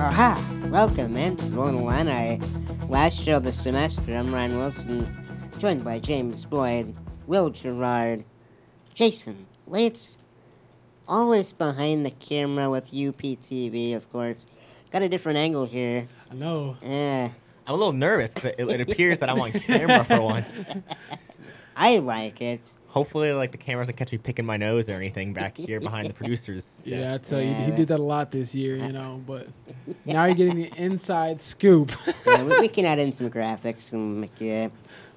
Aha! Welcome, man. Rollin' Illini, our last show of the semester. I'm Ryan Wilson, joined by James Boyd, Will Gerard, Jason Lance, always behind the camera with UPTV, of course. Got a different angle here. I know. Yeah, I'm a little nervous because it, it appears that I'm on camera for once. I like it. Hopefully, like the camera doesn't catch me picking my nose or anything back here behind the producers. Yeah, I tell you, Yeah, he did that a lot this year, you know. But now you're getting the inside scoop. Yeah, we, we can add in some graphics and make it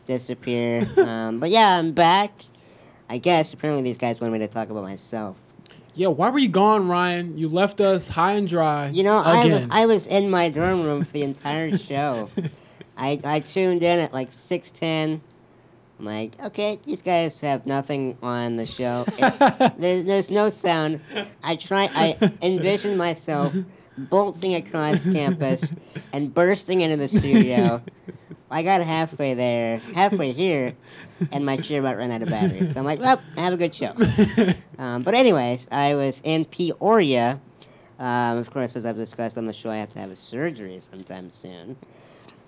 disappear. Um, but yeah, I'm back. I guess apparently these guys wanted me to talk about myself. yeah, why were you gone, Ryan? You left us high and dry. You know, I, again. I was in my dorm room for the entire show. I, I tuned in at like 6.10. I'm like, okay, these guys have nothing on the show. There's, there's no sound. I try. I envision myself bolting across campus and bursting into the studio. I got halfway there, halfway here, and my chair about ran out of battery. So I'm like, well, have a good show. Um, but anyways, I was in Peoria. Um, of course, as I've discussed on the show, I have to have a surgery sometime soon.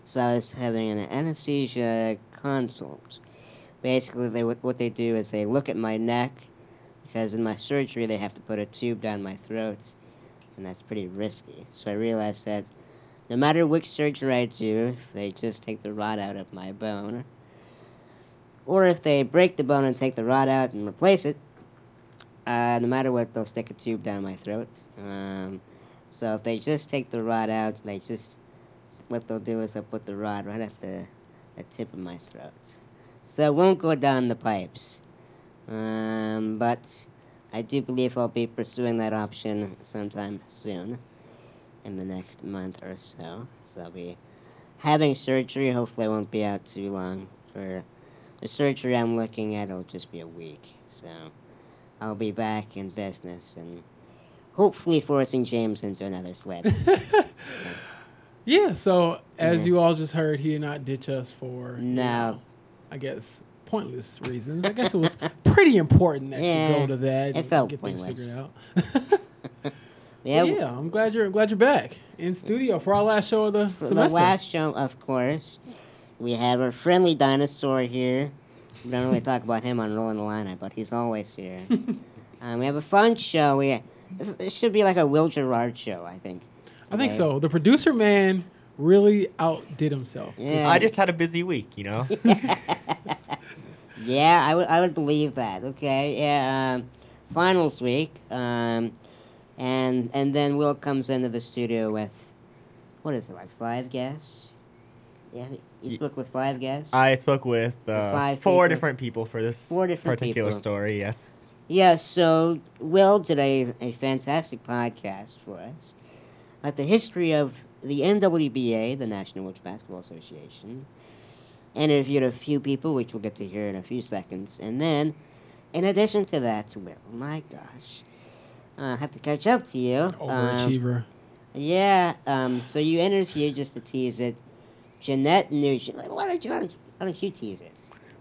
So I was having an anesthesia consult. Basically, they, what what they do is they look at my neck, because in my surgery they have to put a tube down my throat, and that's pretty risky. So I realized that no matter which surgeon I do, if they just take the rod out of my bone, or if they break the bone and take the rod out and replace it, uh, no matter what, they'll stick a tube down my throat. Um, so if they just take the rod out, they just what they'll do is they'll put the rod right at the, the tip of my throat. So it won't go down the pipes. Um, but I do believe I'll be pursuing that option sometime soon, in the next month or so. So I'll be having surgery. Hopefully, I won't be out too long. For the surgery I'm looking at, it'll just be a week. So I'll be back in business and hopefully forcing James into another sled. yeah, so as Yeah. you all just heard, he did not ditch us for, you No. know, I guess, pointless reasons. I guess it was pretty important that Yeah, you go to that. it and felt get things pointless. figured out. yeah, yeah, yeah, I'm glad you're glad you're back in studio for our last show of the For semester. the last show, of course, we have our friendly dinosaur here. We don't really talk about him on Rollin' Illini, but he's always here. um, we have a fun show. We this, this should be like a Will Gerard show, I think. I think so. The producer man really outdid himself. Yeah. I just had a busy week, you know. Yeah, I would I would believe that. Okay, yeah. Um, finals week, um, and and then Will comes into the studio with, what is it like five guests? Yeah, you spoke with five guests. I spoke with uh, five four people. different people for this Four different particular people. story. Yes. Yeah, so Will did a, a fantastic podcast for us about the history of the NWBA, the National Women's Basketball Association. And interviewed a few people, which we'll get to hear in a few seconds. And then, in addition to that, Will, my gosh, uh, I have to catch up to you. Um, Overachiever. yeah, um, so you interviewed, just to tease it, Jeanette Nugent. Like, Why don't you, why don't you, why don't you tease it?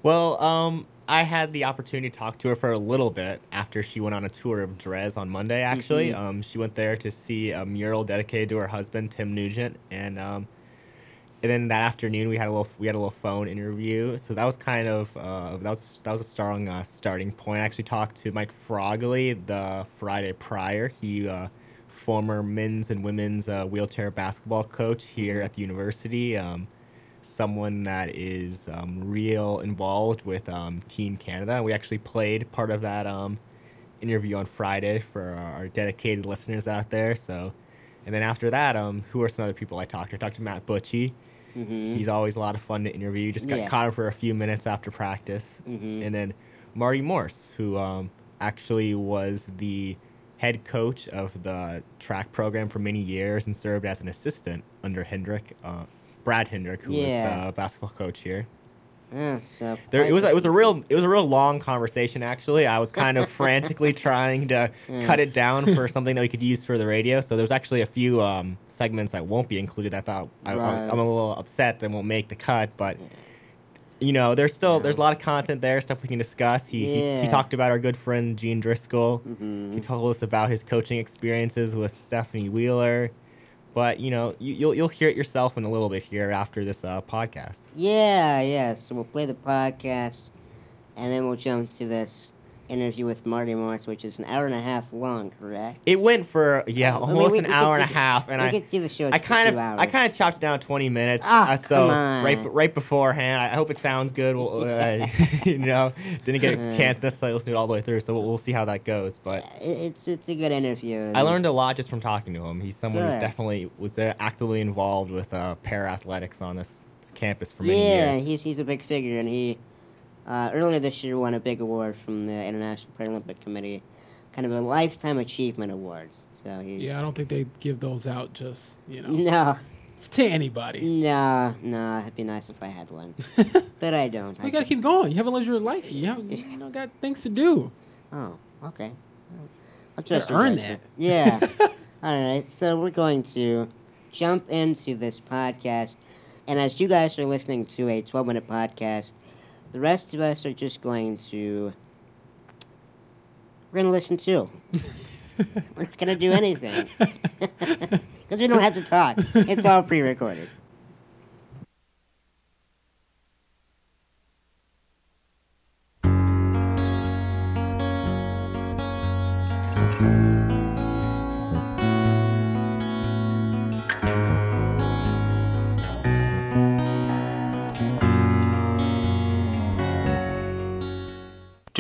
Well, um, I had the opportunity to talk to her for a little bit after she went on a tour of DRES on Monday. Actually, Mhm. um, she went there to see a mural dedicated to her husband Tim Nugent, and um, and then that afternoon we had a little we had a little phone interview. So that was kind of uh, that was that was a strong uh, starting point. I actually talked to Mike Frogley the Friday prior. He uh, former men's and women's uh, wheelchair basketball coach here at the university. Um, someone that is um, real involved with um, Team Canada. We actually played part of that um, interview on Friday for our dedicated listeners out there. So, and then after that, um, who are some other people I talked to? I talked to Matt Buchi. Mm-hmm. He's always a lot of fun to interview. Just got Yeah. caught him for a few minutes after practice. Mhm. And then Marty Morse, who um, actually was the head coach of the track program for many years and served as an assistant under Hedrick, uh, Brad Hedrick, who Yeah. was the basketball coach here. Yeah, so There, it was it was a real it was a real long conversation actually. I was kind of frantically trying to cut it down for something that we could use for the radio. So there's actually a few um, segments that won't be included. I thought I, I, Right. I'm a little upset that won't make the cut, but you know there's still there's a lot of content there, stuff we can discuss. He he, he talked about our good friend Jean Driscoll. Mhm. He told us about his coaching experiences with Stephanie Wheeler. But you know you, you'll you'll hear it yourself in a little bit here after this uh, podcast. Yeah, yeah. So we'll play the podcast, and then we'll jump to this interview with Marty Morse, which is an hour and a half long, correct? It went for yeah I mean, almost we- an we hour and a half, and I do the show. I kind of. I kind of chopped it down 20 minutes. Ah, uh, so right right beforehand, I hope it sounds good. We'll, uh, you know, didn't get a Uh. chance to necessarily listen to it all the way through, so we'll, we'll see how that goes. But It's it's a good interview. I learned a lot just from talking to him. He's someone who's definitely was there actively involved with uh, para athletics on this, this campus for many Yeah, years. he's he's a big figure, and he uh, earlier this year won a big award from the International Paralympic Committee, kind of a lifetime achievement award. So he's Yeah, I don't think they give those out just you know no, to anybody. no, no. It'd be nice if I had one, but I don't. I You gotta keep going. You haven't lived your life. You haven't you know, got things to do. Oh, okay. I'll trust Gotta earn judgment. Yeah. All right. So we're going to jump into this podcast, and as you guys are listening to a 12-minute podcast, the rest of us are just going to. We're gonna listen too. we're not gonna do anything because we don't have to talk. It's all pre-recorded.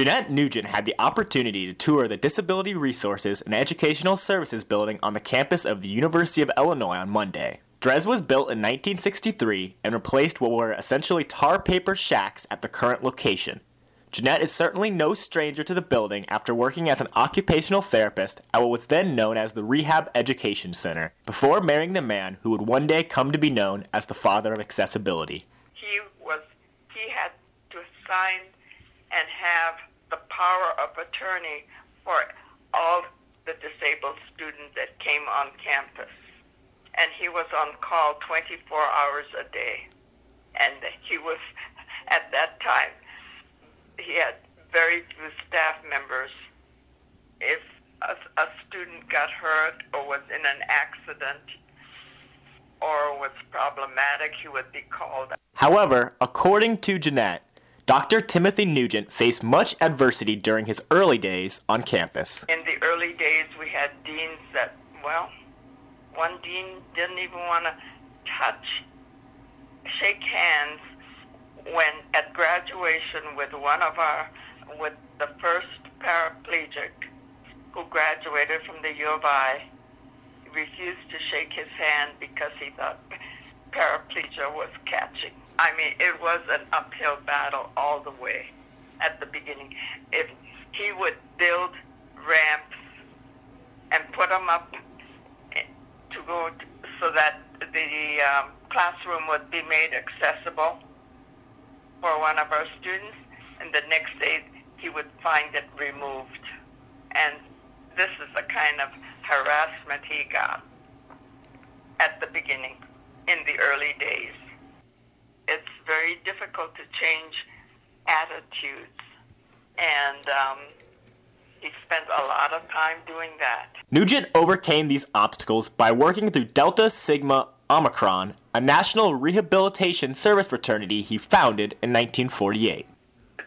Jeanette Nugent had the opportunity to tour the Disability Resources and Educational Services building on the campus of the University of Illinois on Monday. DRES was built in 1963 and replaced what were essentially tar paper shacks at the current location. Jeanette is certainly no stranger to the building after working as an occupational therapist at what was then known as the Rehab Education Center, before marrying the man who would one day come to be known as the father of accessibility. he was he had to sign and have power of attorney for all the disabled students that came on campus. And he was on call 24 hours a day. And he was at that time he had very few staff members. If a, a student got hurt or was in an accident or was problematic he would be called. However, according to Jeanette, Dr. Timothy Nugent faced much adversity during his early days on campus. in the early days we had deans that well one dean didn't even want to touch shake hands when at graduation with one of our with the first paraplegic who graduated from the U of I refused to shake his hand because he thought. I mean, it was an uphill battle all the way at the beginning. If he would build ramps and put them up to go to, so that the um, classroom would be made accessible for one of our students, and the next day he would find it removed. And this is the kind of harassment he got at the beginning, in the early days. It's very difficult to change attitudes, and um, he spent a lot of time doing that. Nugent overcame these obstacles by working through Delta Sigma Omicron, a national rehabilitation service fraternity he founded in 1948.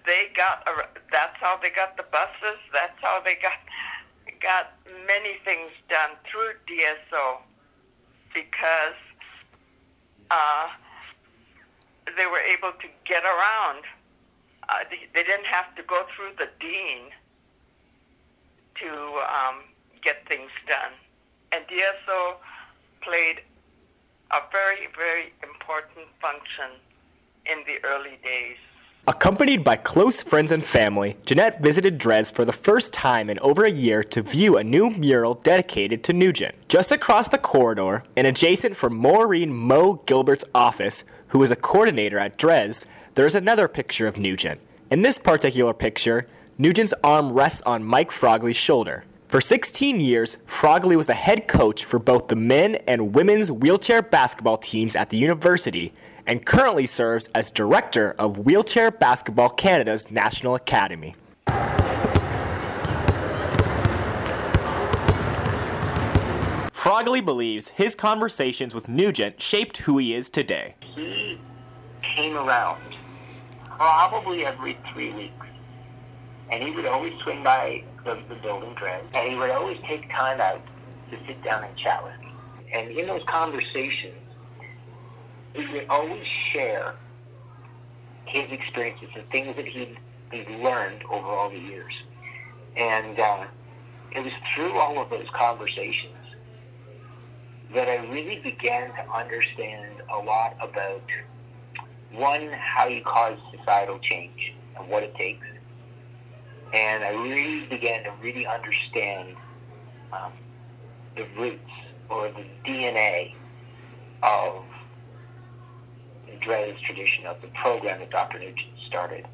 They got a, that's how they got the buses. That's how they got got many things done through DSO because uh, they were able to get around. Uh, they, didn't have to go through the dean to um, get things done. And DSO played a very, very important function in the early days. Accompanied by close friends and family, Jeanette visited DRES for the first time in over a year to view a new mural dedicated to Nugent. Just across the corridor, and adjacent from Maureen Mo Gilbert's office, who was a coordinator at DRES, there's another picture of Nugent. In this particular picture, Nugent's arm rests on Mike Frogley's shoulder. For 16 years, Frogley was the head coach for both the men and women's wheelchair basketball teams at the university and currently serves as director of Wheelchair Basketball Canada's National Academy. Frogley believes his conversations with Nugent shaped who he is today. He came around probably every three weeks. And he would always swing by the, the building and he would always take time out to sit down and chat with me. And in those conversations, he would always share his experiences, and things that he'd, he'd learned over all the years. And uh, it was through all of those conversations that I really began to understand a lot about one, how you cause societal change and what it takes. And I really began to really understand um, the roots or the DNA of DRES tradition of the program that Dr. Nugent started.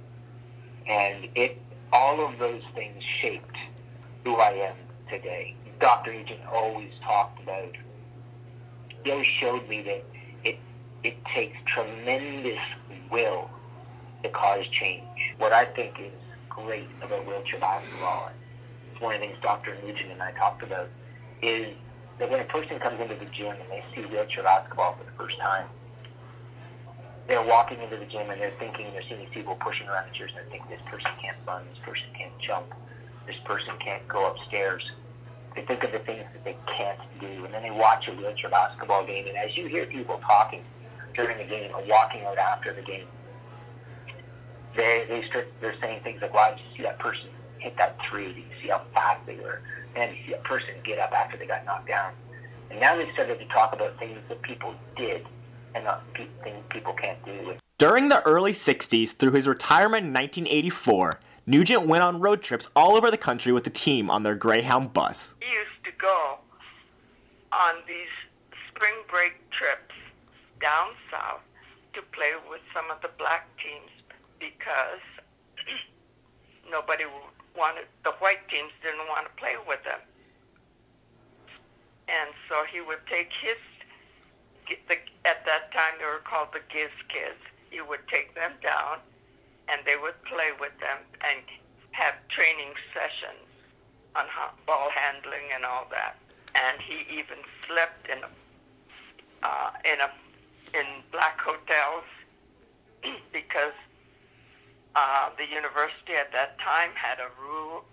And it, all of those things shaped who I am today. Dr. Nugent always talked about, he always showed me that it, takes tremendous will to cause change. What I think is great about wheelchair basketball, it's one of the things Dr. Nugent and I talked about, is that when a person comes into the gym and they see wheelchair basketball for the first time, they're walking into the gym and they're thinking, they're seeing these people pushing around the chairs and they think this person can't run, this person can't jump, this person can't go upstairs. They think of the things that they can't do, and then they watch a wheelchair basketball game, and as you hear people talking during the game or walking out after the game, they they start they're saying things like, "Wow, did you see that person hit that three? Did you see how fast they were? And you see a person get up after they got knocked down?" And now they started to talk about things that people did and not pe- things people can't do. During the early 60s through his retirement in 1984, Nugent went on road trips all over the country with the team on their Greyhound bus. He used to go on these spring break trips down south to play with some of the black teams because nobody wanted, the white teams didn't want to play with them. And so he would take his, the, at that time they were called the Gizz Kids. He would take them down and they would play with them and have training sessions on ball handling and all that. And he even slept in a, uh, in a, in black hotels because uh, the university at that time had a rule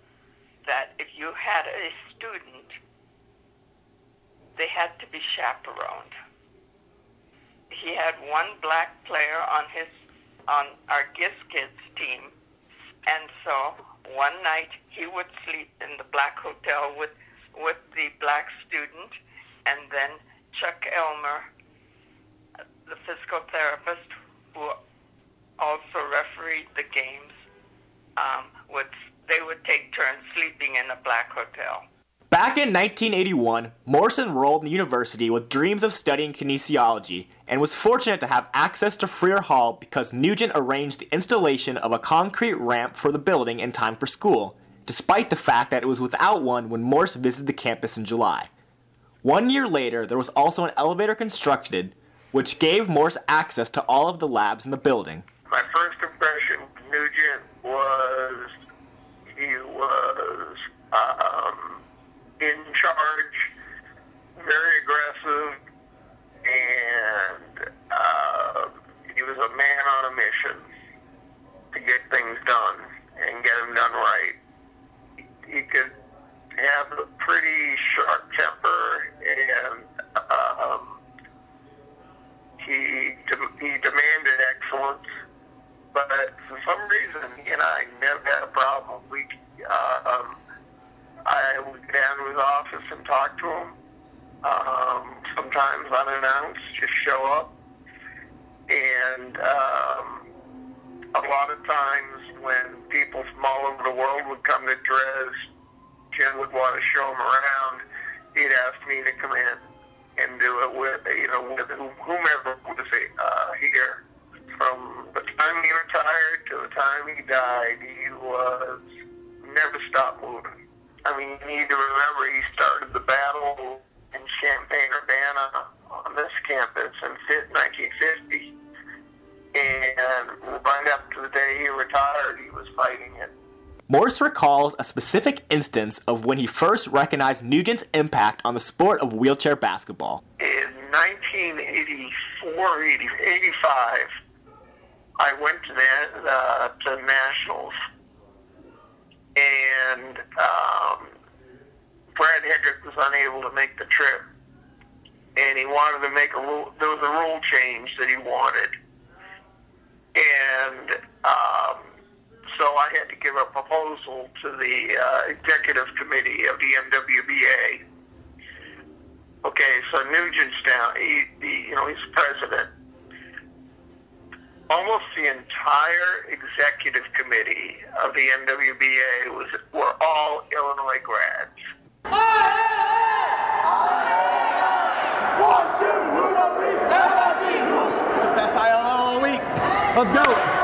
that if you had a student, they had to be chaperoned. He had one black player on his on our Gizz Kids team, and so one night he would sleep in the black hotel with with the black student, and then Chuck Elmer, the physical therapist who also refereed the games, um, would they would take turns sleeping in a black hotel. Back in 1981, Morse enrolled in the university with dreams of studying kinesiology and was fortunate to have access to Freer Hall because Nugent arranged the installation of a concrete ramp for the building in time for school, despite the fact that it was without one when Morse visited the campus in July. One year later, there was also an elevator constructed, which gave Morse access to all of the labs in the building. my first impression of Nugent was he was um, in charge, very aggressive, and uh, he was a man on a mission to get things done and get them done right. He, could have a pretty sharp temper and um, he de- he demanded excellence, but for some reason he and I never had a problem. We uh, um, I would go down to his office and talk to him. Um, sometimes unannounced, just show up, and um, a lot of times when people from all over the world would come to DRES, Jim would want to show him around. He'd ask me to come in and do it with, you know, with whomever was uh, here from the time he retired to the time he died, he was never stopped moving. I mean, you need to remember he started the battle in Champaign-Urbana on this campus in 1950. And right up to the day he retired, he was fighting it. Morse recalls a specific instance of when he first recognized Nugent's impact on the sport of wheelchair basketball. in 1984, 80, 85, I went to the uh, to nationals, and um, Brad Hedrick was unable to make the trip, and he wanted to make a rule. There was a rule change that he wanted, and um, so I had to give a proposal to the uh, executive committee of the NWBA. Okay, so Nugent's down. He, he, you know, he's president. Almost the entire executive committee of the NWBA was were all Illinois grads. ILL of the week. Let's go.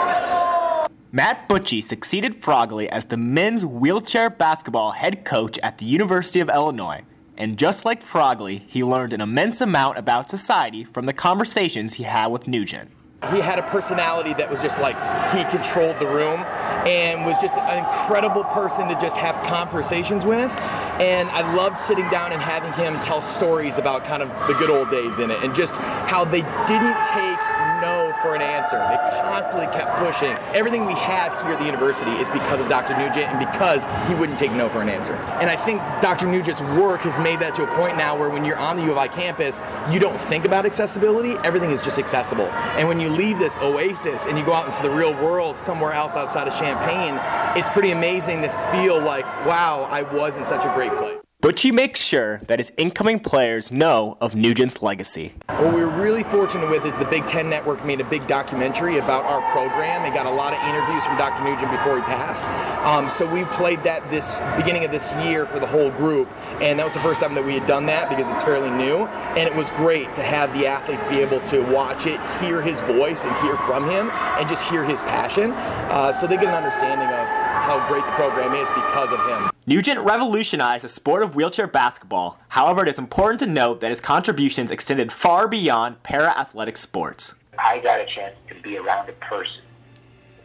Matt Buchi succeeded Frogley as the men's wheelchair basketball head coach at the University of Illinois. And just like Frogley, he learned an immense amount about society from the conversations he had with Nugent. He had a personality that was just like he controlled the room and was just an incredible person to just have conversations with. And I loved sitting down and having him tell stories about kind of the good old days in it and just how they didn't take no for an answer. They constantly kept pushing. Everything we have here at the university is because of Dr. Nugent and because he wouldn't take no for an answer. And I think Dr. Nugent's work has made that to a point now where when you're on the U of I campus, you don't think about accessibility. Everything is just accessible. And when you leave this oasis and you go out into the real world somewhere else outside of Champaign, it's pretty amazing to feel like, wow, I was in such a great place. Buchi makes sure that his incoming players know of Nugent's legacy. What we were really fortunate with is the Big Ten Network made a big documentary about our program. It got a lot of interviews from Dr. Nugent before he passed. Um, so we played that this beginning of this year for the whole group, and that was the first time that we had done that because it's fairly new. And it was great to have the athletes be able to watch it, hear his voice, and hear from him, and just hear his passion. Uh, so they get an understanding of how great the program is because of him. Nugent revolutionized the sport of wheelchair basketball. However, it is important to note that his contributions extended far beyond para athletic sports. I got a chance to be around a person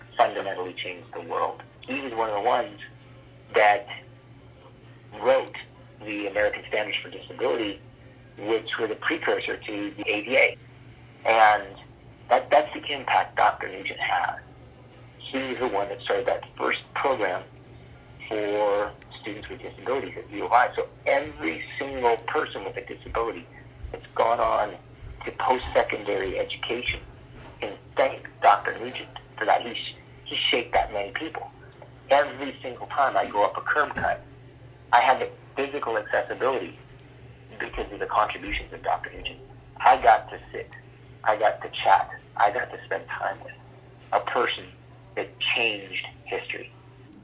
that fundamentally changed the world. He was one of the ones that wrote the American Standards for Disability, which were the precursor to the ADA. And that, that's the impact Dr. Nugent had. He the one that started that first program for students with disabilities at U of I. So every single person with a disability that's gone on to post-secondary education can thank Dr. Nugent for that. He, he shaped that many people. Every single time I go up a curb cut, I have the physical accessibility because of the contributions of Dr. Nugent. I got to sit, I got to chat, I got to spend time with a person that changed history.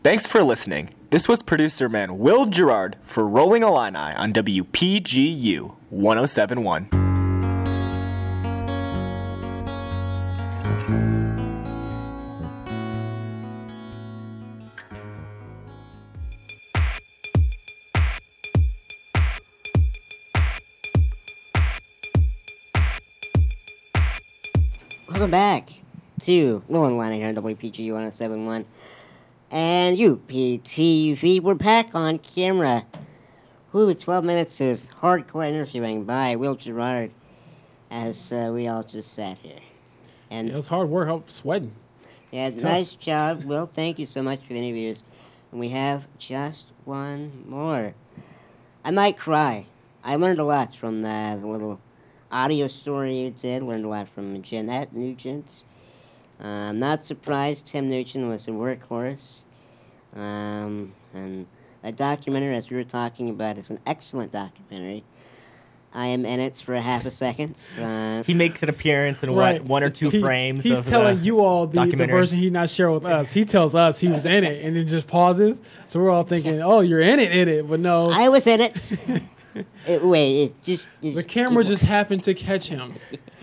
Thanks for listening. This was producer man Will Gerard for Rollin' Illini on WPGU 1071. To here on WPG 1071 and UPTV. We're back on camera. Ooh, 12 minutes of hardcore interviewing by Will Gerard as uh, we all just sat here. And It was hard work. I'm sweating. yeah, nice job, Will. Thank you so much for the interviews. And we have just one more. I might cry. I learned a lot from the little audio story you did. Learned a lot from Jeanette Nugent. Uh, I'm not surprised Tim Nugent was a workhorse. Um, and that documentary, as we were talking about, is an excellent documentary. I am in it for a half a second. Uh, He makes an appearance in what one or two He- frames. He's of telling the you all the, the documentary. version he not share with us. He tells us he was in it and then just pauses. So we're all thinking, oh, you're in it, in it. But no, I was in it. it wait, it just, just the camera just happened to catch him.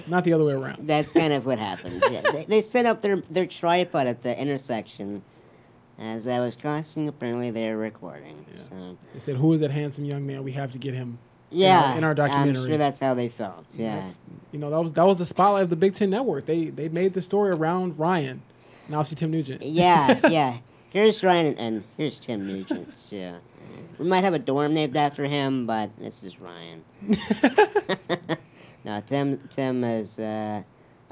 Not the other way around. That's kind of what happened. Yeah, they, they set up their, their tripod at the intersection. As I was crossing, apparently they were recording. Yeah. So, They said, "Who is that handsome young man? We have to get him." yeah, in our documentary. I'm sure that's how they felt. Yeah. That's- you know that was that was the spotlight of the Big Ten Network. They they made the story around Ryan, and obviously Tim Nugent. yeah, yeah. Here's Ryan and, and here's Tim Nugent. Yeah. We might have a dorm named after him, but this is Ryan. no, Tim Tim is uh,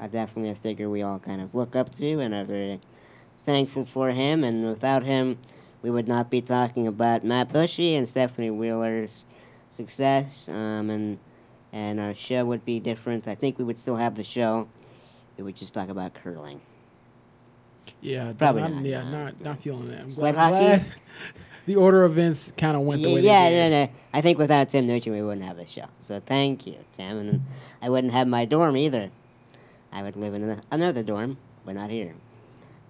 definitely a figure we all kind of look up to and are very thankful for him. And without him, we would not be talking about Matt Buchi and Stephanie Wheeler's success. Um, and and our show would be different. I think we would still have the show. We would just talk about curling. Yeah, Probably not, Yeah, not not feeling that. I'm Sled glad, hockey? Glad the order of events kind of went the Yeah, way yeah, they did. no, no. I think without Tim Nugent, we wouldn't have a show. So thank you, Tim. And I wouldn't have my dorm either. I would live in a- another dorm, but not here.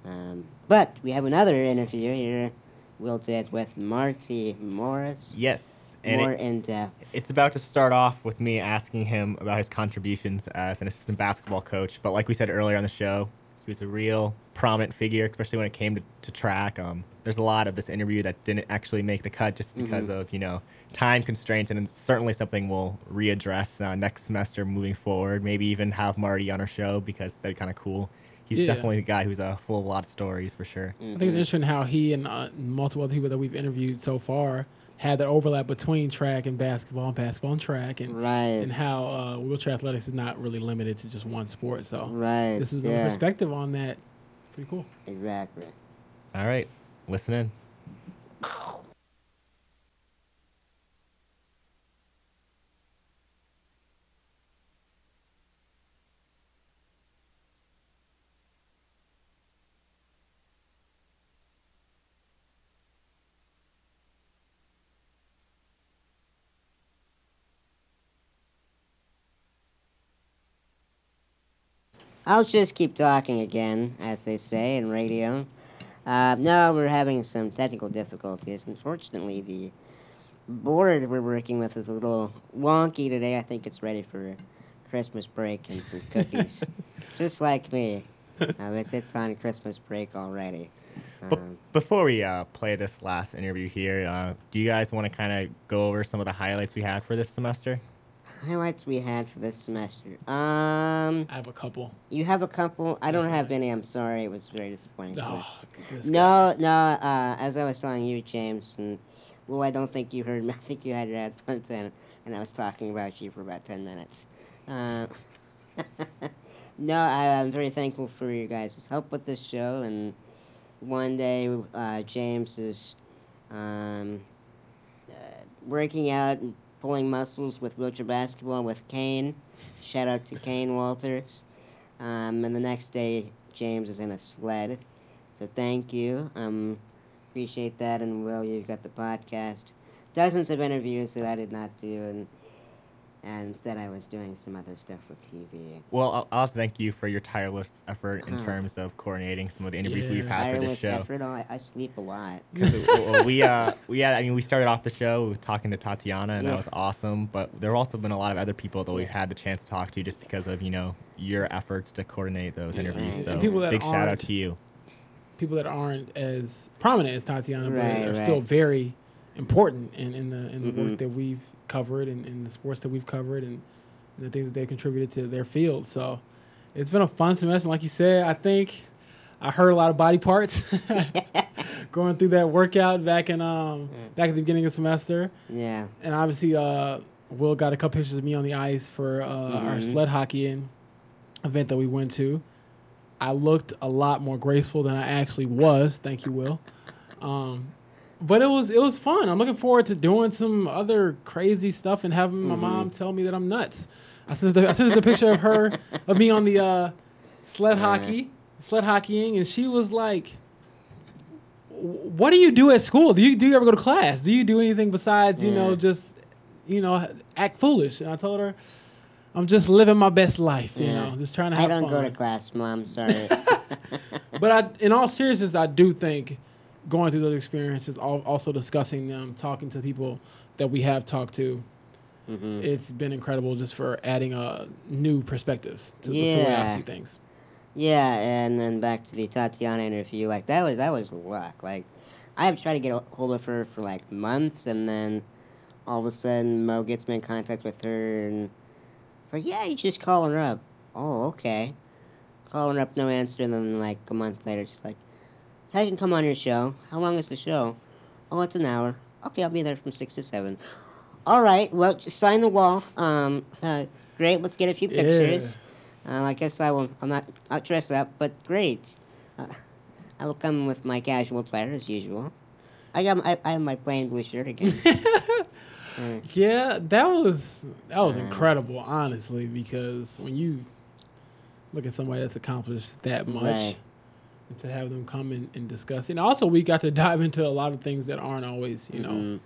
Um, but we have another interview here. We'll do it with Marty Morse. Yes, and More it, in depth. it's about to start off with me asking him about his contributions as an assistant basketball coach. But like we said earlier on the show, he was a real prominent figure, especially when it came to, to track. Um, there's a lot of this interview that didn't actually make the cut just because of you know time constraints, and it's certainly something we'll readdress uh, next semester moving forward. Maybe even have Marty on our show because that'd be kind of cool. He's Yeah. definitely the guy who's uh, full of a lot of stories for sure. I think it's interesting how he and uh, multiple other people that we've interviewed so far had that overlap between track and basketball, and basketball and track, and Right. and how uh, wheelchair athletics is not really limited to just one sport. So Right. this is another yeah, perspective on that. Pretty cool. Exactly. All right, listen in. I'll just keep talking again, as they say in radio. Uh, no, we're having some technical difficulties. Unfortunately, the board we're working with is a little wonky today. I think it's ready for Christmas break and some cookies. just like me. Uh, it's, it's on Christmas break already. B- Um, before we uh, play this last interview here, uh, do you guys want to kind of go over some of the highlights we had for this semester? Highlights we had for this semester. Um, I have a couple. you have a couple. I don't have any. I'm sorry. It was very disappointing. Oh. No, no. Uh, as I was telling you, James, and well, I don't think you heard me. I think you had your headphones in, and I was talking about you for about ten minutes. Uh, no, I, I'm very thankful for you guys' help with this show, and one day uh, James is um, uh, working out and pulling muscles with wheelchair basketball with Kane. Shout out to Kane Walters. Um, and the next day, James is in a sled. So thank you. Um, appreciate that. And Will, you've got the podcast. Dozens of interviews that I did not do, and and instead I was doing some other stuff with TV. Well, I'll, I'll have to thank you for your tireless effort in Uh-huh. terms of coordinating some of the interviews we've Yeah. had for Tireless this show. effort. Oh, I, I sleep a lot. well, we uh we had I mean we started off the show talking to Tatiana and Yeah. that was awesome. But there have also been a lot of other people that we've had the chance to talk to just because of you know your efforts to coordinate those interviews. So people that big shout out to you. people that aren't as prominent as Tatiana, but Right, are still very important in, in the in the Mhm. work that we've covered and in the sports that we've covered and the things that they contributed to their field. So it's been a fun semester. Like you said, I think I heard a lot of body parts going through that workout back in um back at the beginning of the semester. Yeah. And obviously, uh, Will got a couple pictures of me on the ice for uh, our Mhm. sled hockey event that we went to. I looked a lot more graceful than I actually was. Thank you, Will. Um, but it was it was fun. I'm looking forward to doing some other crazy stuff and having my mom tell me that I'm nuts. I sent her, I sent the picture of her of me on the uh, sled hockey, sled hockeying, and she was like, "What do you do at school? Do you do you ever go to class? Do you do anything besides you know just you know act foolish?" And I told her, "I'm just living my best life. You Yeah. know, just trying to I have don't fun." go to class, Mom. Sorry. but I, in all seriousness, I do think going through those experiences, also discussing them, talking to people that we have talked to, Mhm. It's been incredible just for adding uh, new perspectives to, the- to the way I see things. Yeah, and then back to the Tatiana interview. Like that was that was luck. Like I have tried to get a hold of her for like months, and then all of a sudden Mo gets me in contact with her, and it's like, yeah, you just call her up. Oh, okay. Calling her up, no answer, and then like a month later, she's like, I can come on your show. How long is the show? Oh, it's an hour. Okay, I'll be there from six to seven. All right, well, just sign the wall. Um, uh, great. Let's get a few Yeah. pictures. Uh, I guess I will. I'm not. I'll dress up, but great. Uh, I will come with my casual attire as usual. I got. I, I have my plain blue shirt again. Uh, Yeah, that was that was Uh. incredible, honestly, because when you look at somebody that's accomplished that much, Right. And to have them come in and discuss, and also we got to dive into a lot of things that aren't always, you know, mhm.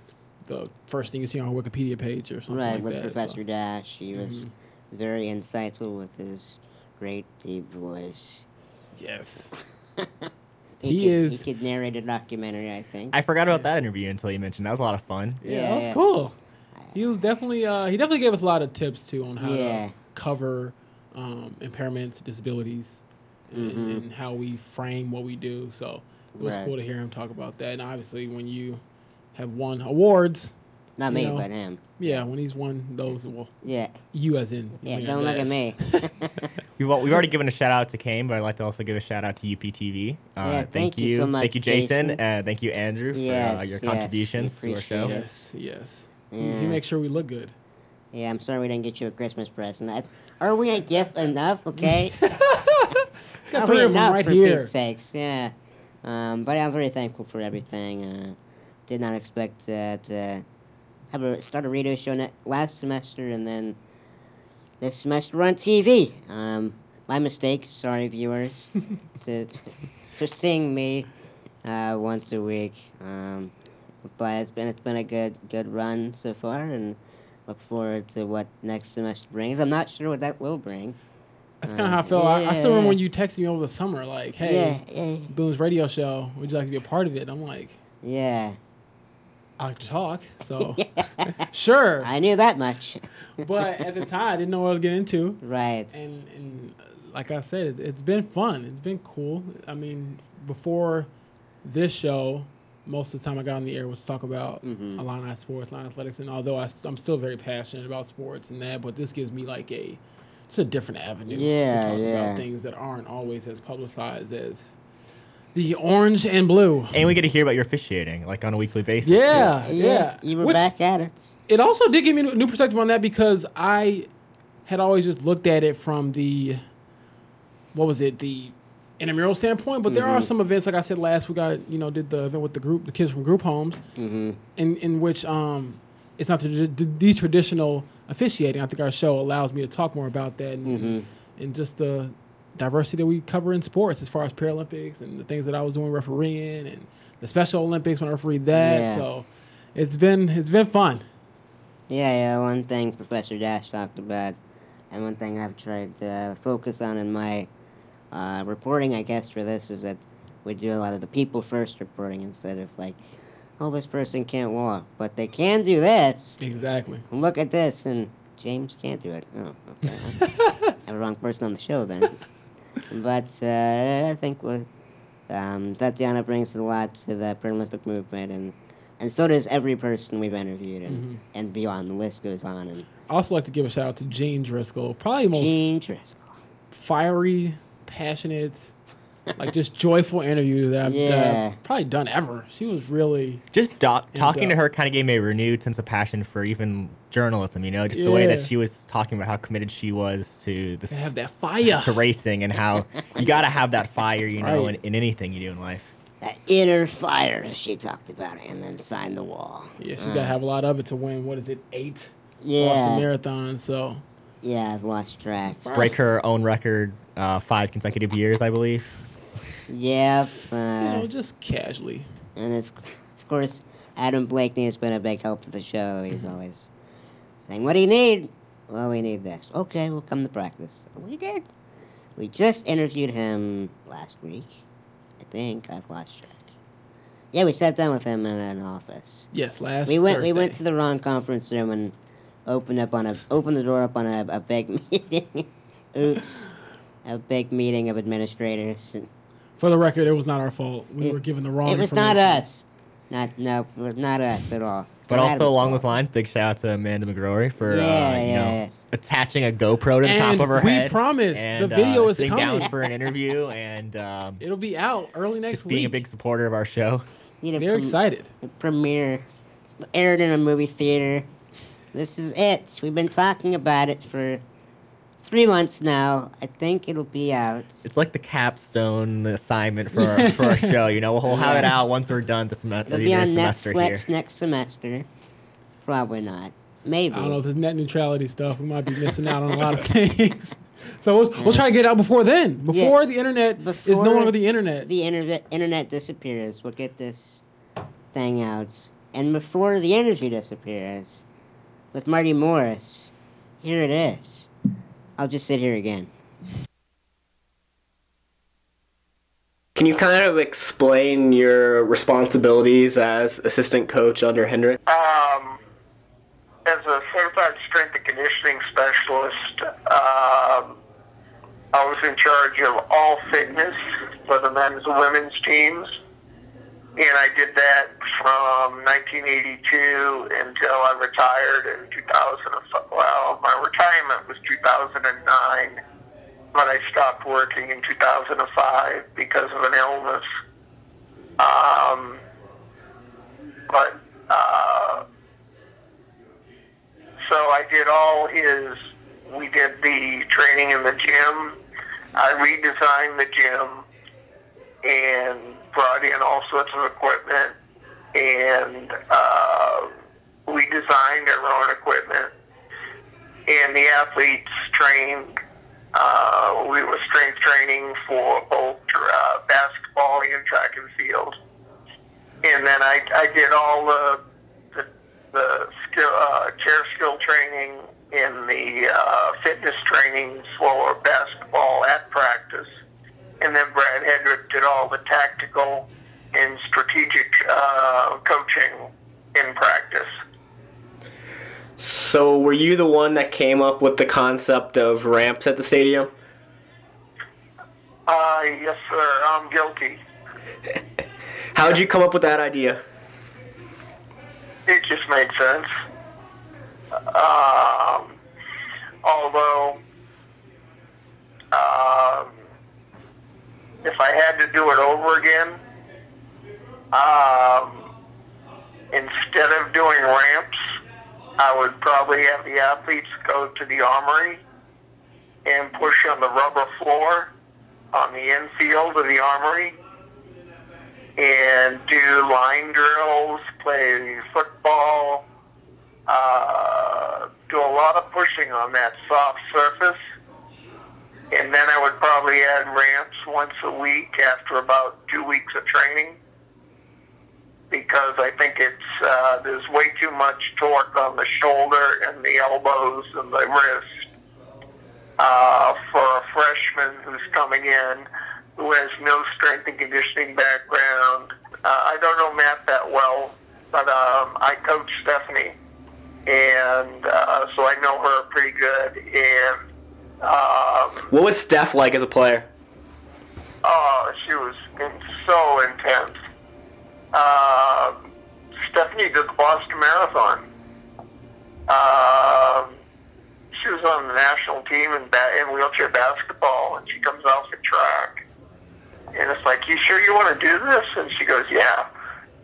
the first thing you see on a Wikipedia page or something right like with that. so- Professor Dash, he was Mhm. very insightful with his great deep voice. Yes, He, He could, is- He could narrate a documentary, I think. I forgot about that interview until you mentioned. That was a lot of fun. yeah, Yeah, that was cool. He was definitely uh, he definitely gave us a lot of tips too on how Yeah. to cover um, impairments, disabilities, and, Mhm. and how we frame what we do. So it was Right. cool to hear him talk about that. And obviously, when you have won awards, Not me, know. but him. yeah, when he's won those, well, Yeah. you as in Yeah. Leon Don't look at me. We've, we've already given a shout out to Kane, but I'd like to also give a shout out to UPTV. Uh, Yeah, thank you so much, Thank you, Jason. Jason. And thank you, Andrew, for uh, Yes, your yes, contributions to our show. it. Yes, yes. He- Yeah. He makes sure we look good. Yeah, I'm sorry we didn't get you a Christmas present. I, are we a gift enough? Okay. Got three of them right for here. Pete's sakes, yeah. Um, but I'm very thankful for everything. Uh, did not expect uh, to have a start a radio show ne- last semester and then this semester on TV. Um, my mistake. Sorry, viewers, to for seeing me uh, once a week. Um, but it's been it's been a good good run so far, and look forward to what next semester brings. I'm not sure what that will bring. That's kind of how I felt. I, I still remember when you texted me over the summer, like, "Hey, Yeah, yeah, doing radio show. Would you like to be a part of it?" I'm like, yeah. "I like to talk, so sure." I knew that much. but at the time, I didn't know what I was getting into. right. And, and uh, like I said, it, it's been fun. It's been cool. I mean, before this show, most of the time I got on the air was to talk about Mhm. Illini sports, Illini athletics, and although I, I'm still very passionate about sports and that, but this gives me like a just a different avenue Yeah, to talk yeah. about things that aren't always as publicized as the orange and blue. And we get to hear about your officiating, like on a weekly basis. Yeah, yeah, yeah. You were Which- back at it. it also did give me a new perspective on that because I had always just looked at it from the what was it the intramural standpoint, but there are Mhm. some events like I said last week. I you know did the event with the group, the kids from group homes, Mm-hmm. in in which um it's not the, the, the traditional officiating. I think our show allows me to talk more about that and, Mm-hmm. and just the diversity that we cover in sports as far as Paralympics and the things that I was doing refereeing and the Special Olympics when I refereed that. Yeah. So it's been it's been fun. Yeah, yeah. One thing Professor Dash talked about, and one thing I've tried to focus on in my uh, reporting, I guess, for this is that we do a lot of the people first reporting instead of like, oh, this person can't walk, but they can do this. Exactly. Look at this, and James can't do it. Oh, okay. have the wrong person on the show then. But uh, I think what um, Tatiana brings a lot to the Paralympic movement, and and so does every person we've interviewed, and, Mhm. and beyond. The list goes on. And I also like to give a shout out to Jean Driscoll, probably most Jean Driscoll. fiery, passionate, like just joyful interview that I've, that Yeah. I've probably done ever. She was really Just do- talking to uh, her kind of gave me a renewed sense of passion for even journalism. You know, just the way that she was talking about how committed she was to this have that fire. to racing and how you got to have that fire. You know, Right. in, in anything you do in life. That inner fire, as she talked about, it, and then signed the wall. Yeah, she's got to have a lot of it to win. What is it, eight Boston Yeah, marathons? So yeah, I've lost track. Break her own record uh, five consecutive years, I believe. Yep. Uh, you know, just casually. And of, of course, Adam Bleakney has been a big help to the show. He's Mm-hmm. always saying, What do you need? Well, we need this. Okay, we'll come to practice. We did. We just interviewed him last week. I think. I've lost track. Yeah, we sat down with him in an office. Yes, last. we went we went to the wrong conference room and open up on a open the door up on a, a big meeting. Oops, a big meeting of administrators. For the record, it was not our fault. We It- were given the wrong. it was not us. Not no, it was not us at all. But also along those lines, big shout out to Amanda McGrory for Yeah, uh, you yeah, know yeah. attaching a GoPro to the And top of her head. we head. promised the video uh, is sitting coming. down for an interview and um, It'll be out early next just week. being a big supporter of our show. Need a They're excited. premiere aired in a movie theater. This is it. We've been talking about it for three months now. I think it'll be out. It's like the capstone assignment for our, for our show. You know, we'll have it out once we're done this, sem- It'll this be on semester Netflix here. next semester. Probably not. Maybe. I don't know if this net neutrality stuff. We might be missing out on a lot of things. So we'll, we'll try to get it out before then. Before the internet is no longer the internet. The internet internet disappears. We'll get this thing out. And before the interview disappears, with Marty Morse, here it is. I'll just sit here again. Can you kind of explain your responsibilities as assistant coach under Hedrick? Um, as a certified strength and conditioning specialist, um, I was in charge of all fitness for the men's and women's teams. And I did that from 1982 until I retired in 2005. Well, my retirement was 2009, but I stopped working in 2005 because of an illness. Um, but uh, so I did all his. We did the training in the gym. I redesigned the gym and brought in all sorts of equipment, and uh, we designed our own equipment. And the athletes trained. Uh, we were strength training for both uh, basketball and track and field and then I, I did all the the, the skill uh, chair skill training and the uh, fitness training for basketball at practice, and then Brad Hedrick did all the tactical and strategic uh, coaching in practice. So, were you the one that came up with the concept of ramps at the stadium? Uh, yes, sir. I'm guilty. How did you come up with that idea? It just made sense. Um, although, um, if I had to do it over again, um, instead of doing ramps, I would probably have the athletes go to the armory and push on the rubber floor on the infield of the armory and do line drills, play football, uh, do a lot of pushing on that soft surface. And then I would probably add ramps once a week after about two weeks of training because I think it's uh, there's way too much torque on the shoulder and the elbows and the wrist uh, for a freshman who's coming in who has no strength and conditioning background. Uh, I don't know Matt that well, but um, I coach Stephanie, and uh, so I know her pretty good. And um, What was Steph like as a player? Oh, she was so intense. Um, Stephanie did the Boston Marathon. Um, she was on the national team in, ba- in wheelchair basketball, and she comes off the track. And it's like, you sure you want to do this? And she goes, yeah.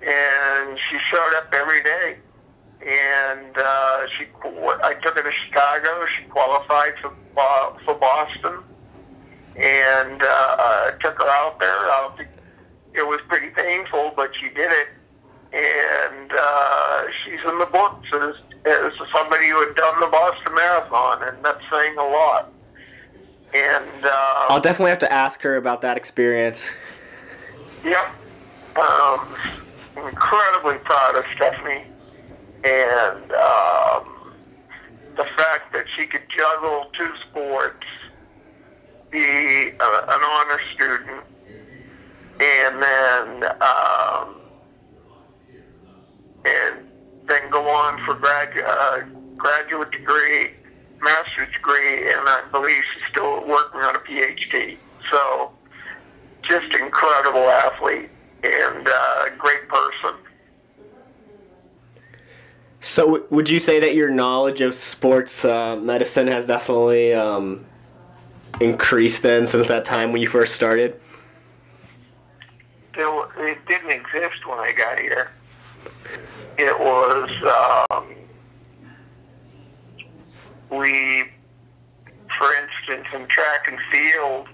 And she showed up every day. And uh, she, I took her to Chicago. She qualified for for Boston and uh, took her out there. It was pretty painful, but she did it, and uh, she's in the books as, as somebody who had done the Boston Marathon, and that's saying a lot. And uh, I'll definitely have to ask her about that experience. Yep. Um, incredibly proud of Stephanie. And um, the fact that she could juggle two sports, be a, an honor student, and then um, and then go on for grad uh, graduate degree, master's degree, and I believe she's still working on a PhD. So, just incredible athlete and uh, great person. So, would you say that your knowledge of sports uh, medicine has definitely um, increased then since that time when you first started? It, it didn't exist when I got here. It was um, we, for instance, in track and field,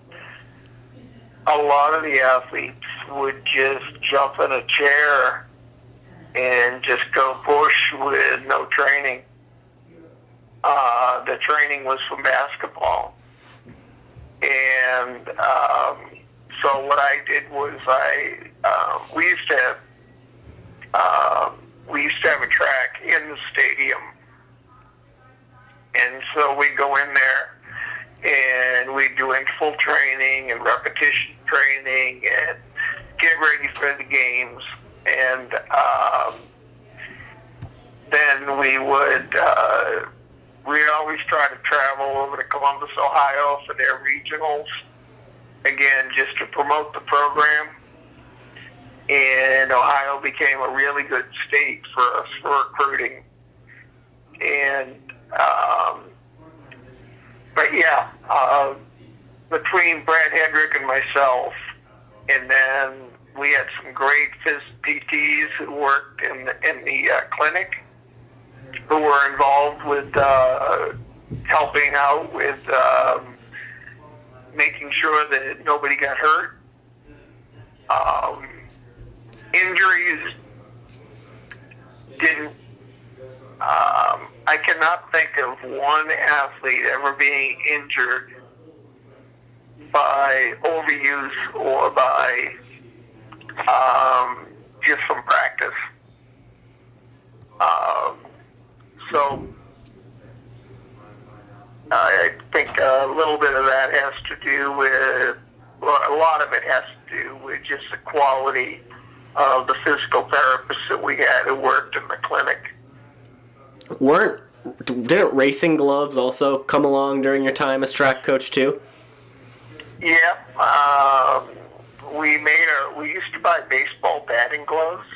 a lot of the athletes would just jump in a chair and just go push with no training. Uh, the training was from basketball. And um, so what I did was I, um, we used to have, um, we used to have a track in the stadium. And so we'd go in there and we'd do interval training and repetition training and get ready for the games. And um, then we would, uh, we'd always try to travel over to Columbus, Ohio for their regionals. Again, just to promote the program. And Ohio became a really good state for us for recruiting. And, um, but yeah, uh, between Brad Hedrick and myself, and then we had some great phys PTs who worked in the, in the uh, clinic, who were involved with uh, helping out with um, making sure that nobody got hurt. Um, injuries didn't. Um, I cannot think of one athlete ever being injured by overuse or by um, just from practice. Um, so I think a little bit of that has to do with, well, a lot of it has to do with just the quality of the physical therapists that we had who worked in the clinic. Weren't didn't racing gloves also come along during your time as track coach too? Yeah, Um, we made a. We used to buy baseball batting gloves,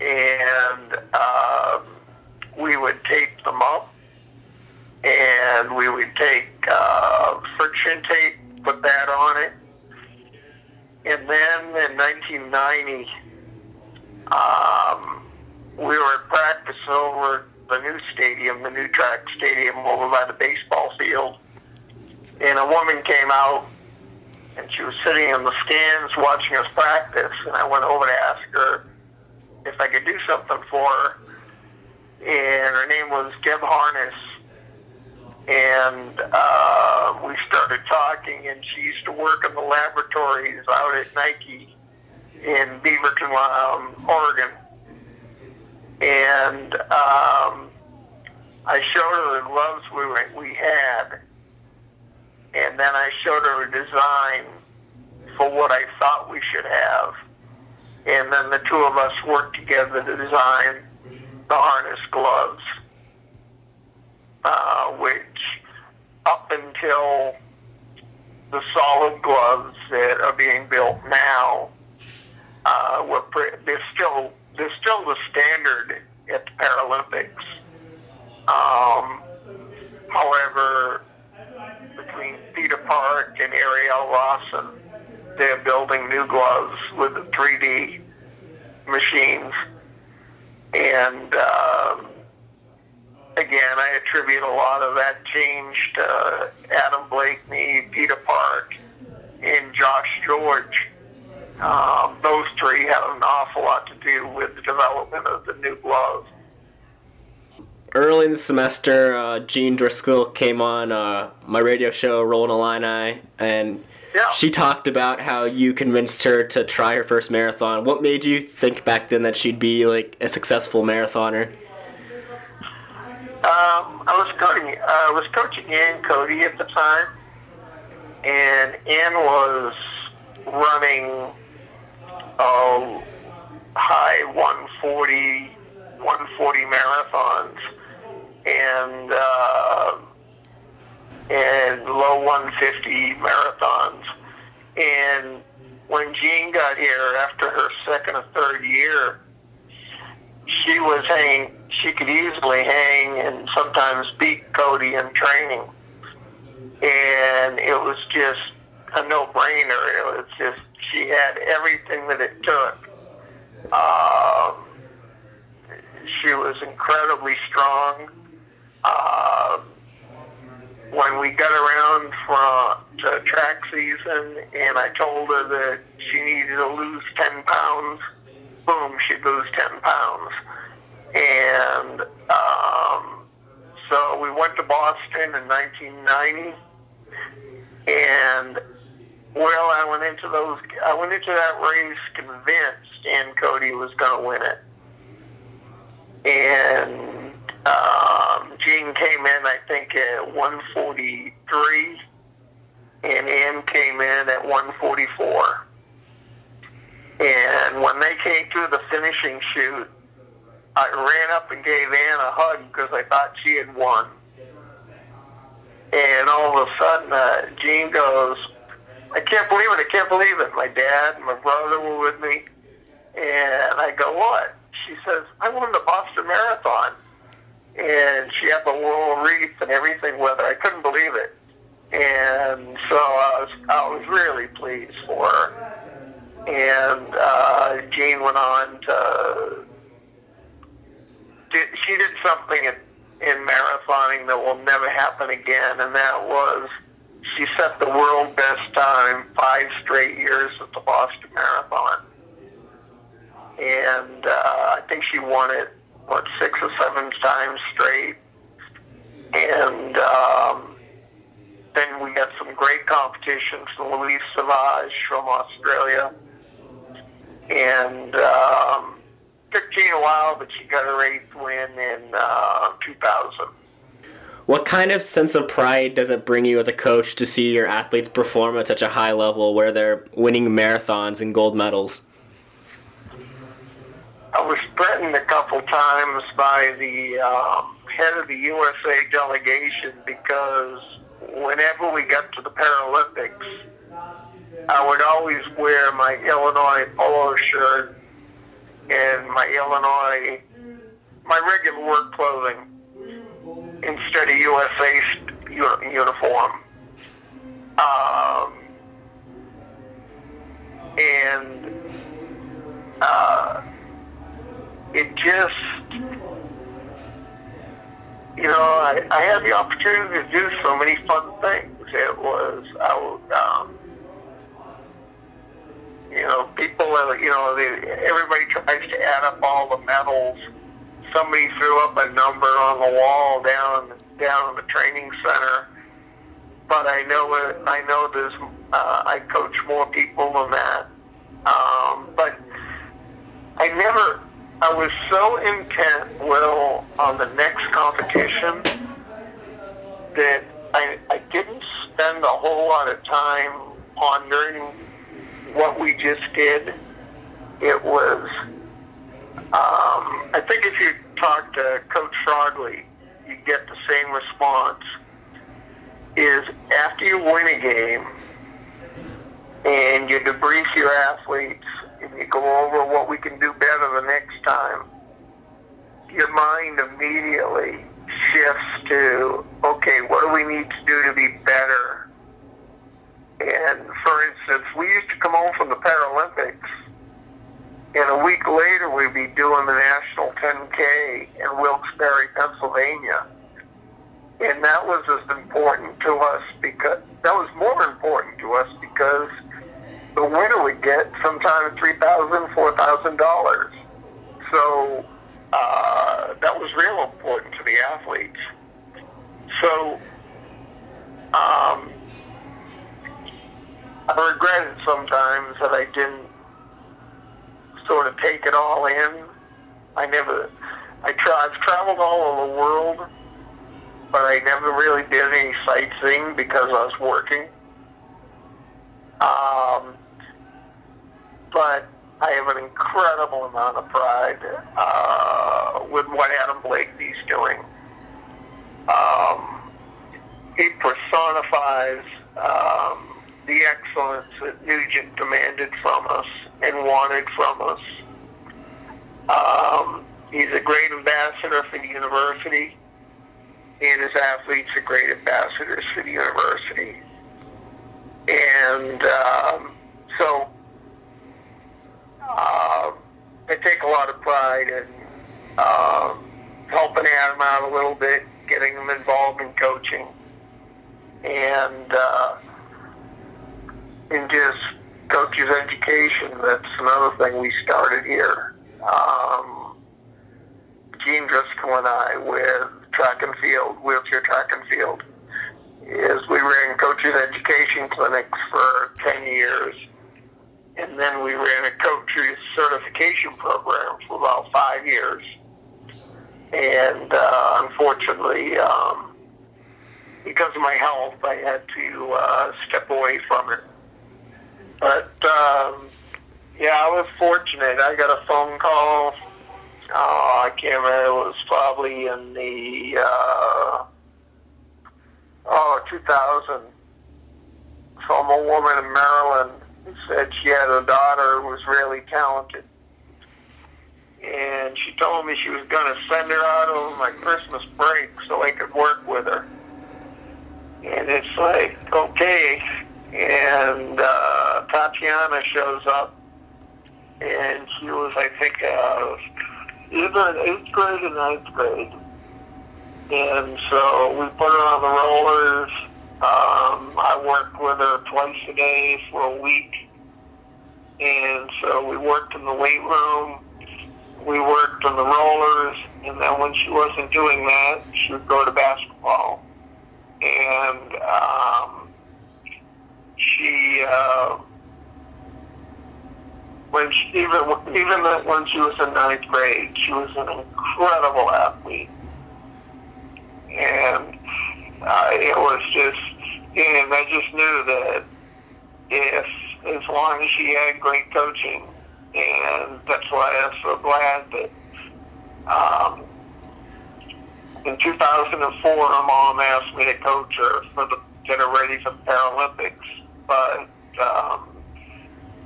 and um, we would tape them up, and we would take uh, friction tape, put that on it, and then in 1990, um, we were at practice over the new stadium, the new track stadium over by the baseball field. And a woman came out and she was sitting in the stands watching us practice and I went over to ask her if I could do something for her. And her name was Deb Harness. And uh, we started talking and she used to work in the laboratories out at Nike in Beaverton, um, Oregon. And um, I showed her the gloves we, we had and then I showed her a design for what I thought we should have. And then the two of us worked together to design the harness gloves, uh, which up until the solid gloves that are being built now, uh, were pre- they're still they're still the standard at the Paralympics. Um, however, Peter Park and Ariel Rawson. They're building new gloves with 3D machines. And um, again, I attribute a lot of that change to Adam Bleakney, Peter Park, and Josh George. Um, those three had an awful lot to do with the development of the new gloves. Early in the semester, uh, Jean Driscoll came on uh, my radio show, Rollin' Illini, and Yeah. she talked about how you convinced her to try her first marathon. What made you think back then that she'd be like a successful marathoner? Um, I was coaching. Uh, I was coaching Ann Cody at the time, and Ann was running uh, high 140, 140 marathons and uh, and low 150 marathons. And when Jean got here after her second or third year, she was hanging. She could easily hang and sometimes beat Cody in training, and it was just a no-brainer. It was just she had everything that it took. Um, she was incredibly strong. Uh, when we got around for to track season, and I told her that she needed to lose 10 pounds, boom, she'd lose 10 pounds. And um, so we went to Boston in 1990, and well, I went into those. I went into that race convinced Stan Cody was going to win it, and um, Jean came in, I think, at 143, and Ann came in at 144. And when they came through the finishing chute, I ran up and gave Ann a hug because I thought she had won. And all of a sudden, uh, Jean goes, I can't believe it, I can't believe it. My dad and my brother were with me. And I go, what? She says, I won the Boston Marathon. And she had the laurel wreath and everything with her. I couldn't believe it. And so I was, I was really pleased for her. And uh, Jean went on to, did, she did something in, in marathoning that will never happen again, and that was she set the world best time five straight years at the Boston Marathon. And uh, I think she won it, what, six or seven times straight. And um, then we got some great competitions from Louise Savage from Australia. And um, took Jean a while, but she got her eighth win in uh, 2000. What kind of sense of pride does it bring you as a coach to see your athletes perform at such a high level where they're winning marathons and gold medals? I was threatened a couple times by the um, head of the USA delegation because whenever we got to the Paralympics, I would always wear my Illinois polo shirt and my Illinois, my regular work clothing instead of USA uniform. Um, and uh, it just, you know, I, I had the opportunity to do so many fun things. It was, I would, um, you know, people, you know, they, everybody tries to add up all the medals. Somebody threw up a number on the wall down down in the training center, but I know it, I know there's uh, I coach more people than that. Um, but I never, I was so intent, Will, on the next competition that I, I didn't spend a whole lot of time pondering what we just did. It was, um, I think if you talk to Coach Frogley, you get the same response. Is after you win a game and you debrief your athletes and you go over what we can do better the next time, your mind immediately shifts to, okay, what do we need to do to be better? And for instance, we used to come home from the Paralympics, and a week later we'd be doing the National 10K in Wilkes-Barre, Pennsylvania. And that was as important to us because that was more important to us because the winner would get sometimes three thousand, four thousand dollars. So uh, that was real important to the athletes. So um, I regret it sometimes that I didn't sort of take it all in. I never, I tra- I've traveled all over the world, but I never really did any sightseeing because I was working. Um, but I have an incredible amount of pride uh, with what Adam Bleakney's doing. Um, he personifies um, the excellence that Nugent demanded from us and wanted from us. Um, he's a great ambassador for the university, and his athletes are great ambassadors for the university. And um, so uh, I take a lot of pride in um, helping Adam out a little bit, getting him involved in coaching, and uh, in just coaches' education. That's another thing we started here. Um, Jean Driscoll and I with track and field, wheelchair track and field, is we ran coaches' education clinics for 10 years. And then we ran a coaches certification program for about five years. And uh, unfortunately, um, because of my health, I had to uh, step away from it. But um, yeah, I was fortunate. I got a phone call. Oh, I can't remember. It was probably in the uh, oh 2000 from a woman in Maryland who said she had a daughter who was really talented. And she told me she was going to send her out over my Christmas break so I could work with her. And it's like, okay. And uh, Tatiana shows up, and she was, I think, uh, either in eighth grade or ninth grade. And so we put her on the rollers. Um, I worked with her twice a day for a week. And so we worked in the weight room. We worked on the rollers. And then when she wasn't doing that, she would go to basketball. And um, she, uh, when she, even even when she was in ninth grade, she was an incredible athlete, and uh, it was just, and I just knew that if as long as she had great coaching, and that's why I'm so glad that. Um, in 2004, her mom asked me to coach her for the get her ready for the Paralympics, but um,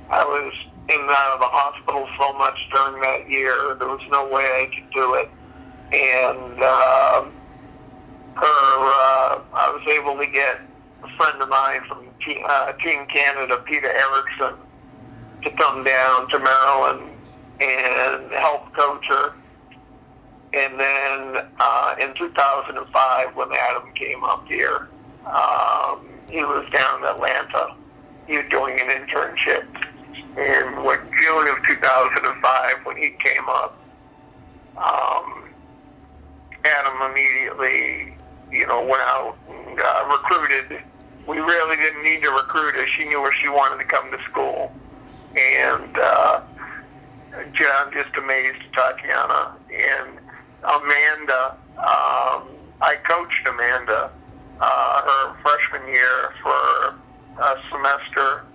I was in and out of the hospital so much during that year. There was no way I could do it, and uh, her uh, I was able to get a friend of mine from Team, uh, Team Canada, Peter Eriksson, to come down to Maryland and help coach her. And then uh, in 2005, when Adam came up here, um, he was down in Atlanta. He was doing an internship. And when June of 2005, when he came up, um, Adam immediately, you know, went out and uh, recruited. We really didn't need to recruit her. She knew where she wanted to come to school. And uh, John just amazed Tatiana. And Amanda, um, I coached Amanda uh, her freshman year for a semester,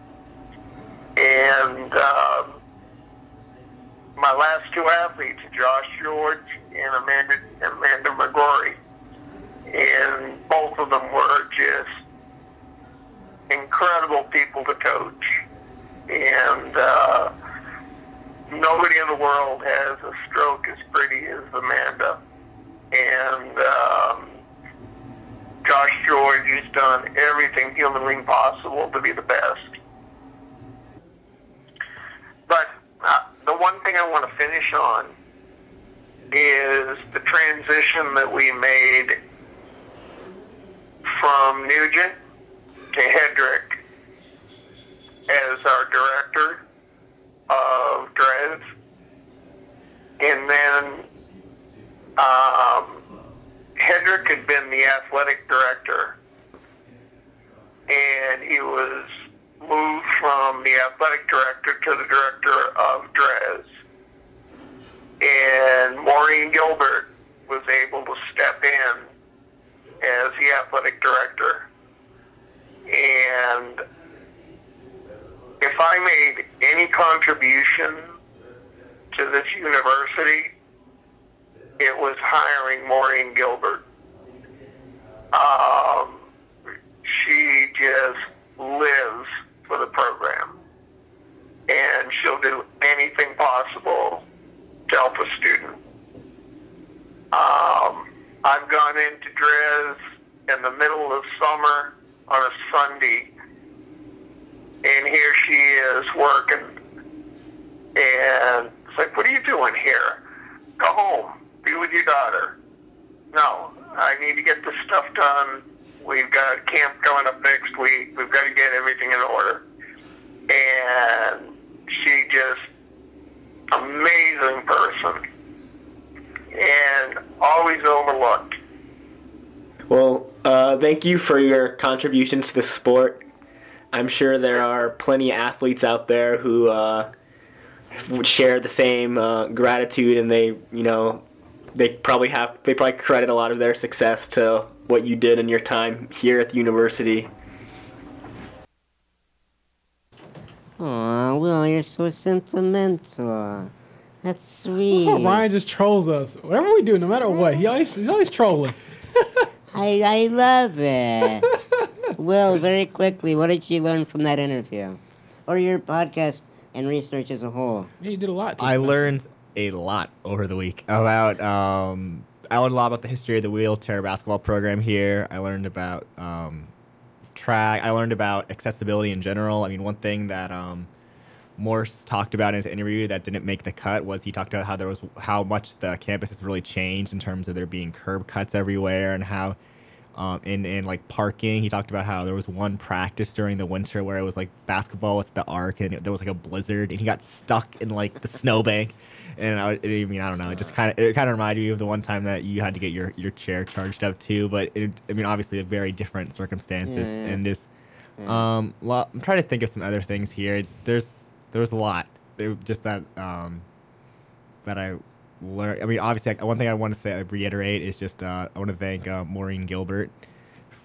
and um, my last two athletes, Josh George and Amanda Amanda McGrory, and both of them were just incredible people to coach, and. Uh, nobody in the world has a stroke as pretty as Amanda. And um, Josh George has done everything humanly possible to be the best. But uh, the one thing I want to finish on is the transition that we made from Nugent to Hedrick as our director of DRES. And then um, Hedrick had been the athletic director, and he was moved from the athletic director to the director of DRES. And Maureen Gilbert was able to step in as the athletic director. And if I made any contribution to this university, it was hiring Maureen Gilbert. Um, she just lives for the program. And she'll do anything possible to help a student. Um, I've gone into DRES in the middle of summer on a Sunday, and here she is working. And it's like, what are you doing here? Go home. Be with your daughter. No, I need to get this stuff done. We've got camp coming up next week. We've got to get everything in order. And she just amazing person always overlooked. Well, uh, thank you for your contributions to the sport. I'm sure there are plenty of athletes out there who uh, would share the same uh, gratitude, and they, you know, they probably have they probably credit a lot of their success to what you did in your time here at the university. Aw, Will, you're so sentimental. That's sweet. Oh, Ryan just trolls us. Whatever we do, no matter what, he always he's always trolling. I, I love it. Will, very quickly, what did you learn from that interview? Or your podcast and research as a whole? Yeah, you did a lot. I semester. learned a lot over the week about. Um, I learned a lot about the history of the wheelchair basketball program here. I learned about um, track. I learned about accessibility in general. I mean, one thing that um, Morse talked about in his interview that didn't make the cut was he talked about how there was how much the campus has really changed in terms of there being curb cuts everywhere and how um, in in like parking he talked about how there was one practice during the winter where it was like basketball was at the arc and it, there was like a blizzard and he got stuck in like the snowbank. And I, I mean I don't know it just kind of it kind of reminded me of the one time that you had to get your your chair charged up too but it, I mean obviously a very different circumstances Yeah, yeah. and just um well, I'm trying to think of some other things here. There's there's a lot there just that um that I learned. I mean, obviously, like, one thing I want to say, I reiterate, is just uh, I want to thank uh, Maureen Gilbert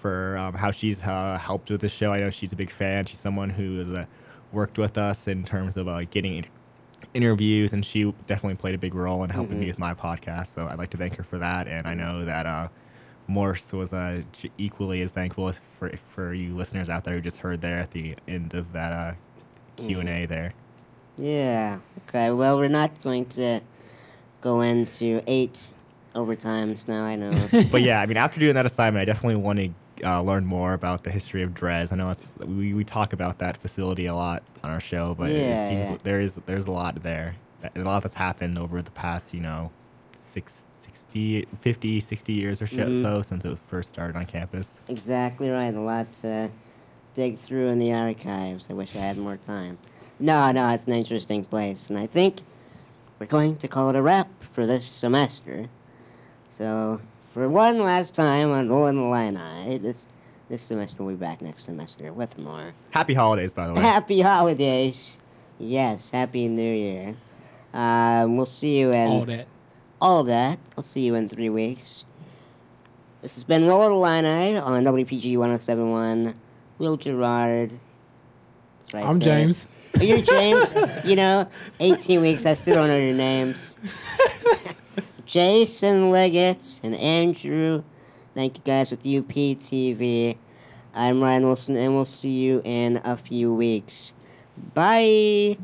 for um, how she's uh, helped with the show. I know she's a big fan. She's someone who has uh, worked with us in terms of uh, getting in- interviews, and she definitely played a big role in helping me with my podcast. So I'd like to thank her for that. And I know that uh, Morse was uh, equally as thankful for for you listeners out there who just heard there at the end of that uh, Q and A there. Yeah. Okay. Well, we're not going to go into eight overtimes now. I know. but yeah, I mean, after doing that assignment, I definitely want to uh, learn more about the history of DRES. I know it's we, we talk about that facility a lot on our show, but it- Yeah, it seems yeah. there is there's a lot there, a lot that's happened over the past, you know, six, 60, 50, 60 years or so, Mhm. so since it first started on campus. exactly right. A lot to dig through in the archives. I wish I had more time. No, no, it's an interesting place, and I think we're going to call it a wrap for this semester. So, for one last time on Rollin' Illini this this semester we'll be back next semester with more. Happy holidays, by the way. Happy holidays. Yes, happy New Year. Um, we'll see you in all that. all that. I'll see you in three weeks. This has been Rollin' Illini on WPGU 1071. Will Gerard. Right I'm there. James. Oh, you're James. you know, 18 weeks. I still don't know your names. Jason Leggett and Andrew. Thank you guys with UPTV. I'm Ryan Wilson, and we'll see you in a few weeks. Bye.